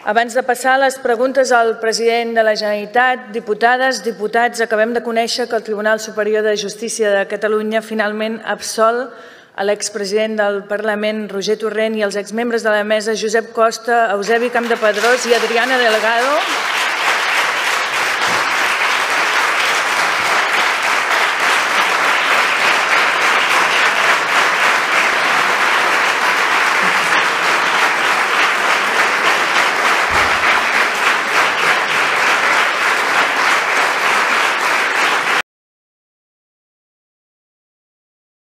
Abans de passar les preguntes al president de la Generalitat, diputades, diputats, acabem de conèixer que el Tribunal Superior de Justícia de Catalunya finalment absol a l'expresident del Parlament, Roger Torrent, i els exmembres de la mesa, Josep Costa, Eusebi Campdepadrós i Adriana Delgado.